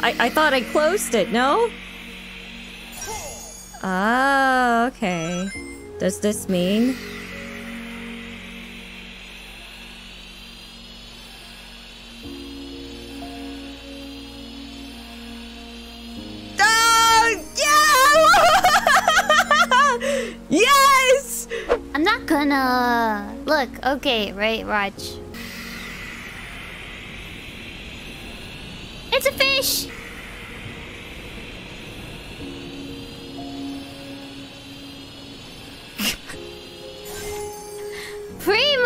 I, I thought I closed it, no? Ah, okay. Does this mean... Oh, yeah! yes! I'm not gonna... Look, okay, right, Raj? It's a fish! Pre